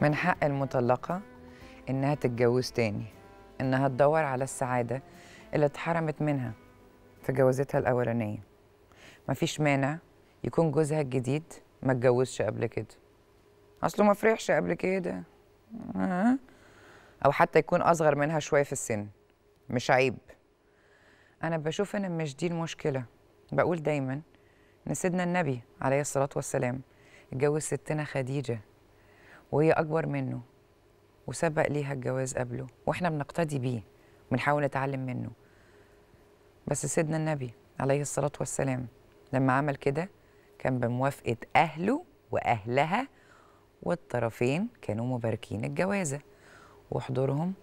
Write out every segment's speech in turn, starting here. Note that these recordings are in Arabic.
من حق المطلقة إنها تتجوز تاني إنها تدور على السعادة اللي اتحرمت منها في جوازتها الأولانية. مفيش مانع يكون جوزها الجديد ما اتجوزش قبل كده. أصله ما فرحش قبل كده. آه. أو حتى يكون أصغر منها شوية في السن. مش عيب. أنا بشوف إن مش دي المشكلة. بقول دايما إن سيدنا النبي عليه الصلاة والسلام اتجوز ستنا خديجة. وهي أكبر منه وسبق ليها الجواز قبله وإحنا بنقتدي بيه بنحاول نتعلم منه بس سيدنا النبي عليه الصلاة والسلام لما عمل كده كان بموافقة أهله وأهلها والطرفين كانوا مباركين الجوازة وحضورهم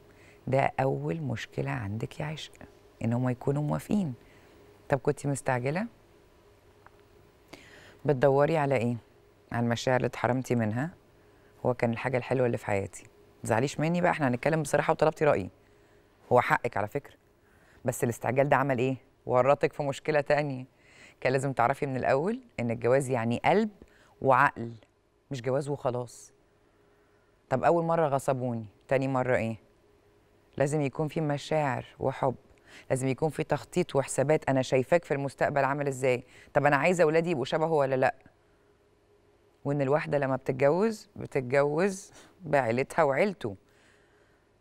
ده أول مشكلة عندك يا عشق إن هم يكونوا موافقين طب كنت مستعجلة؟ بتدوري على إيه؟ على المشاعر اللي اتحرمتي منها هو كان الحاجة الحلوة اللي في حياتي. تزعليش مني بقى إحنا هنتكلم بصراحة وطلبتي رأيي. هو حقك على فكرة. بس الاستعجال ده عمل إيه؟ ورطك في مشكلة تانية. كان لازم تعرفي من الأول إن الجواز يعني قلب وعقل مش جواز وخلاص. طب أول مرة غصبوني تاني مرة إيه؟ لازم يكون في مشاعر وحب لازم يكون في تخطيط وحسابات. أنا شايفاك في المستقبل عامل إزاي؟ طب أنا عايزة أولادي يبقوا شبهه ولا لأ؟ وإن الواحدة لما بتتجوز بتتجوز بعيلتها وعيلته.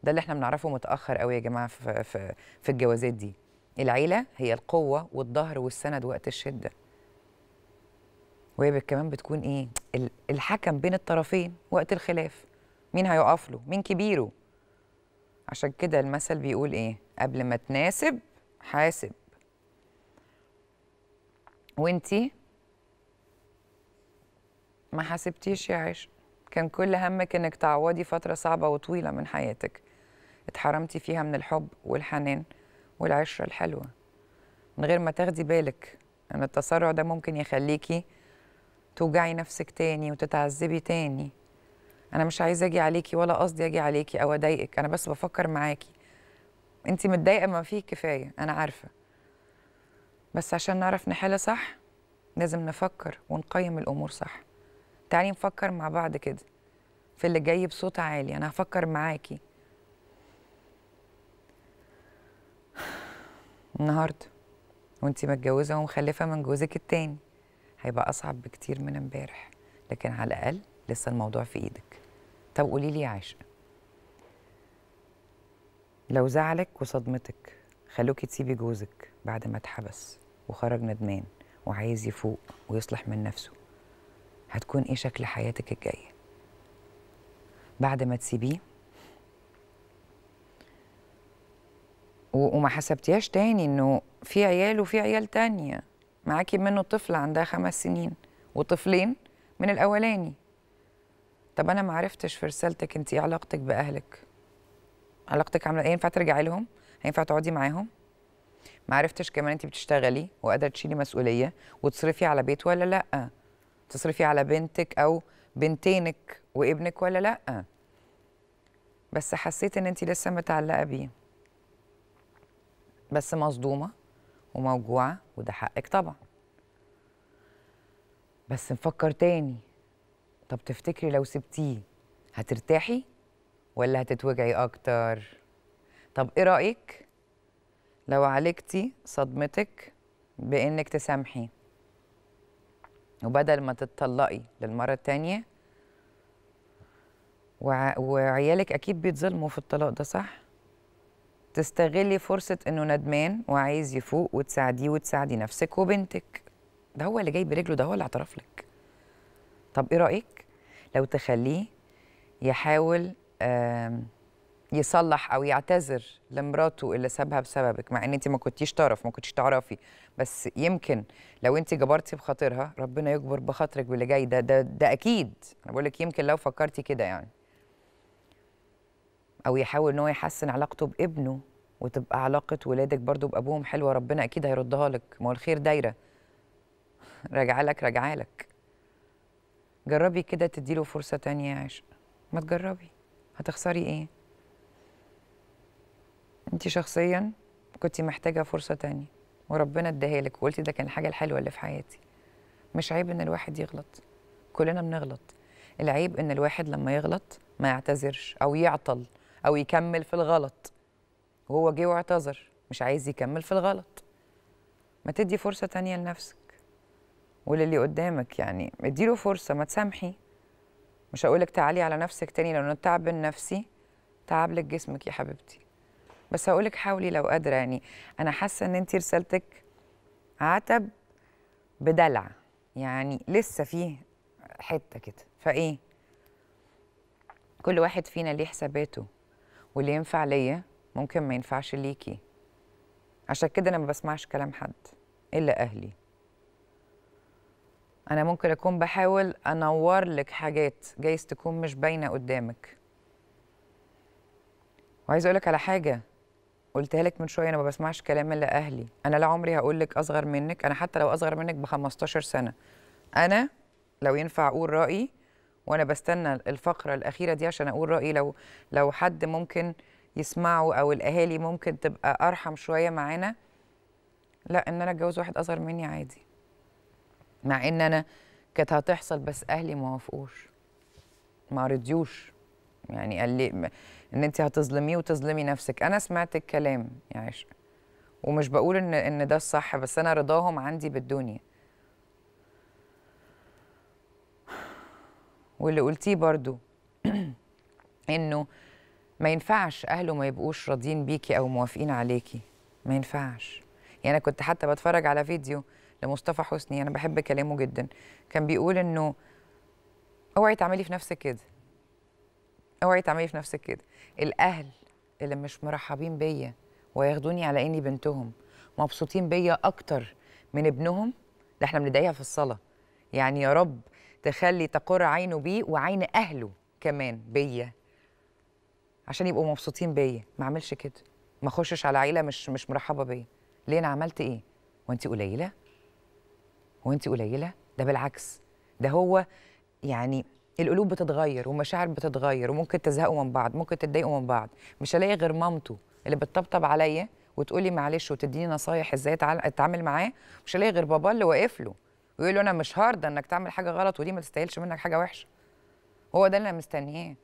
ده اللي إحنا بنعرفه متأخر قوي يا جماعة في, في, في الجوازات دي. العيلة هي القوة والظهر والسند وقت الشدة. وهي كمان بتكون إيه؟ ال- الحكم بين الطرفين وقت الخلاف. مين هيقف له؟ مين كبيره؟ عشان كده المثل بيقول إيه؟ قبل ما تناسب حاسب. وإنتي؟ ما حاسبتيش يا عشق كان كل همك إنك تعوضي فترة صعبة وطويلة من حياتك. اتحرمتي فيها من الحب والحنان والعشرة الحلوة. من غير ما تاخدي بالك إن التسرع ده ممكن يخليكي توجعي نفسك تاني وتتعذبي تاني. أنا مش عايزة أجي عليكي ولا قصدي أجي عليكي أو أضايقك. أنا بس بفكر معاكي. انت متضايقة ما فيه كفاية. أنا عارفة. بس عشان نعرف نحل صح لازم نفكر ونقيم الأمور صح. تعالي نفكر مع بعض كده. في اللي جاي بصوت عالي أنا هفكر معاكي. النهارده وأنتي متجوزة ومخلفة من جوزك التاني. هيبقى أصعب بكتير من امبارح لكن على الأقل لسه الموضوع في إيدك. طب قولي لي يا عشق لو زعلك وصدمتك خلوكي تسيبي جوزك بعد ما اتحبس وخرج ندمان وعايز يفوق ويصلح من نفسه. هتكون إيه شكل حياتك الجايه بعد ما تسيبيه وما حسبتيهاش تاني إنه في عيال وفي عيال تانية. معاكي منه طفلة عندها خمس سنين وطفلين من الأولاني. طب أنا ما عرفتش في رسالتك أنت إيه علاقتك بأهلك. علاقتك عاملة إيه ينفع ترجعي لهم؟ هينفع تقعدي معاهم؟ ما عرفتش كمان أنت بتشتغلي وقادرة تشيلي مسؤولية وتصرفي على بيت ولا لأ؟ تصرفي على بنتك أو بنتينك وابنك ولا لأ. بس حسيت إن أنت لسه متعلقة بيه. بس مصدومة وموجوعة وده حقك طبعا. بس نفكر تاني. طب تفتكري لو سبتيه هترتاحي ولا هتتوجعي أكتر؟ طب إيه رأيك لو عالجتي صدمتك بإنك تسامحي وبدل ما تتطلقي للمرة التانية وع... وعيالك أكيد بيتظلموا في الطلاق ده صح؟ تستغلي فرصة إنه ندمان وعايز يفوق وتساعديه وتساعدي نفسك وبنتك ده هو اللي جاي برجله ده هو اللي اعترف لك طب إيه رأيك لو تخليه يحاول آم، يصلح أو يعتذر لمراته اللي سابها بسببك مع إن أنت ما كنتيش تعرف ما كنتيش تعرفي. بس يمكن لو أنت جبرتي بخاطرها ربنا يجبر بخاطرك باللي جاي. ده ده ده أكيد. أنا بقول لك يمكن لو فكرتي كده يعني. أو يحاول إن هو يحسن علاقته بابنه وتبقى علاقة ولادك برضو بأبوهم حلوة ربنا أكيد هيردها لك. ما هو الخير دايرة. راجعة لك راجعة لك. جربي كده تديله فرصة تانية يا عشق. ما تجربي. هتخسري إيه؟ انت شخصيا كنت محتاجة فرصة تانية وربنا اداها لك وقلتي ده كان الحاجة الحلوة اللي في حياتي. مش عيب إن الواحد يغلط كلنا بنغلط. العيب إن الواحد لما يغلط ما يعتذرش أو يعطل أو يكمل في الغلط. وهو جه واعتذر مش عايز يكمل في الغلط. ما تدي فرصة تانية لنفسك. وللي قدامك يعني اديله فرصة ما تسامحي مش هقولك تعالي على نفسك تاني لأن التعب النفسي تعب لك جسمك يا حبيبتي. بس هقولك حاولي لو قادرة يعني أنا حاسة إن أنتي رسالتك عتب بدلع يعني لسه فيه حتة كده. فإيه؟ كل واحد فينا ليه حساباته واللي ينفع ليا ممكن ما ينفعش ليكي. عشان كده أنا ما بسمعش كلام حد إلا أهلي. أنا ممكن أكون بحاول أنور لك حاجات جايز تكون مش باينة قدامك. وعايزة أقول لك على حاجة. قلتها لك من شوية أنا ما بسمعش كلام إلا أهلي. أنا لا عمري هقول لك أصغر منك. أنا حتى لو أصغر منك ب 15 سنة. أنا لو ينفع أقول رأيي وأنا بستنى الفقرة الأخيرة دي عشان أقول رأيي لو لو حد ممكن يسمعوا أو الأهالي ممكن تبقى أرحم شوية معانا لا إن أنا أتجوز واحد أصغر مني عادي. مع إن أنا كانت هتحصل بس أهلي ما وافقوش. ما رضيوش. يعني قال لي إن انت هتظلميه وتظلمي نفسك. أنا سمعت الكلام يا عشق. ومش بقول ان إن ده الصح بس أنا رضاهم عندي بالدنيا. واللي قلتيه برضو إنه ما ينفعش أهله ما يبقوش راضيين بيكي أو موافقين عليكي. ما ينفعش. يعني أنا كنت حتى بتفرج على فيديو لمصطفى حسني أنا بحب كلامه جدا. كان بيقول إنه اوعي تعملي في نفسك كده. أوعي تعملي في نفسك كده. الأهل اللي مش مرحبين بيا وياخدوني على إني بنتهم مبسوطين بيا أكتر من ابنهم؟ ده إحنا بندعيها في الصلاة. يعني يا رب تخلي تقر عينه بيه وعين أهله كمان بيا. عشان يبقوا مبسوطين بيا. ما أعملش كده. ما أخشش على عيلة مش مش مرحبة بيا. ليه أنا عملت إيه؟ وانت قليلة؟ هو انت قليلة؟ ده بالعكس. ده هو يعني القلوب بتتغير ومشاعر بتتغير وممكن تزهقوا من بعض ممكن تتضايقوا من بعض. مش هلاقي غير مامته اللي بتطبطب عليا وتقولي معلش وتديني نصايح إزاي اتعامل معاه. مش هلاقي غير بابا اللي واقف له ويقول له أنا مش هارده إنك تعمل حاجة غلط ودي ما تستاهلش منك حاجة وحشة. هو ده اللي أنا مستنياه.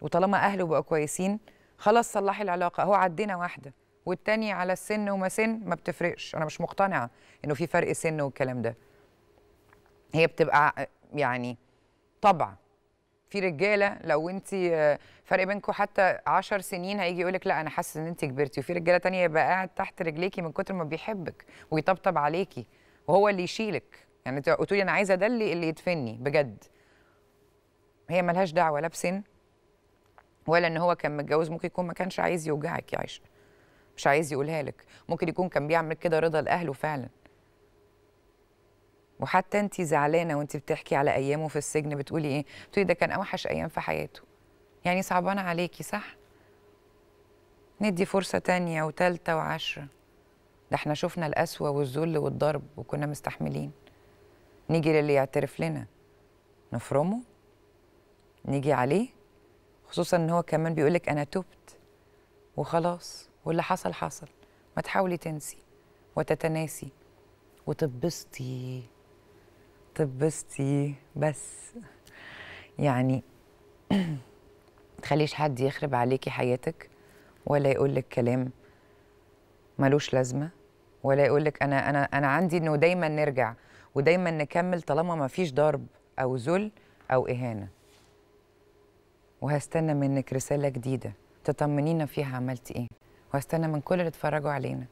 وطالما أهله بقوا كويسين خلاص صلحي العلاقة. هو عدينا واحدة والتانية على السن وما سن ما بتفرقش. أنا مش مقتنعة إنه في فرق سن والكلام ده. هي بتبقى يعني طبع في رجالة لو انت فرق بينكم حتى عشر سنين هيجي يقولك لا أنا حاسس إن انت كبرتي. وفي رجالة تانية يبقى قاعد تحت رجليكي من كتر ما بيحبك ويطبطب عليكي وهو اللي يشيلك. يعني انت قلتوا لي أنا عايزة ده اللي اللي يدفني بجد. هي ملهاش دعوة لا بسن ولا إن هو كان متجوز. ممكن يكون ما كانش عايز يوجعك يا عائشه مش عايز يقولها لك. ممكن يكون كان بيعمل كده رضا لأهله فعلا. وحتى انت زعلانة وانت بتحكي على أيامه في السجن بتقولي إيه؟ بتقولي ده كان أوحش أيام في حياته. يعني صعبانة عليكي صح؟ ندي فرصة تانية وتالتة وعشرة. ده إحنا شفنا القسوة والذل والضرب وكنا مستحملين. نيجي للي يعترف لنا. نفرمه؟ نيجي عليه؟ خصوصا إن هو كمان بيقولك أنا تبت. وخلاص واللي حصل حصل. ما تحاولي تنسي وتتناسي وتبسطي تبسطي بس. يعني تخليش حد يخرب عليكي حياتك ولا يقولك كلام ملوش لازمة ولا يقولك أنا أنا أنا عندي إنه دايما نرجع ودايما نكمل طالما ما فيش ضرب أو ذل أو إهانة. وهستنى منك رسالة جديدة تطمنينا فيها عملتي إيه. وهستنى من كل اللي اتفرجوا علينا.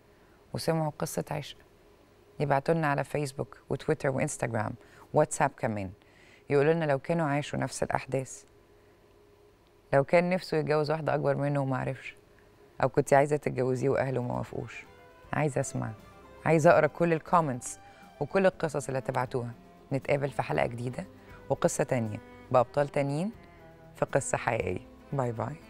وسمعوا قصة عشق. يبعتوا لنا على فيسبوك وتويتر وانستجرام واتساب كمان. يقولوا لنا لو كانوا عاشوا نفس الأحداث. لو كان نفسه يتجوز واحدة أكبر منه وما عرفش. أو كنت عايزة تتجوزيه وأهله ما وافقوش. عايزة أسمع. عايزة أقرأ كل ال comments وكل القصص اللي تبعتوها. نتقابل في حلقة جديدة وقصة تانية. بأبطال تانيين في قصة حقيقية. bye bye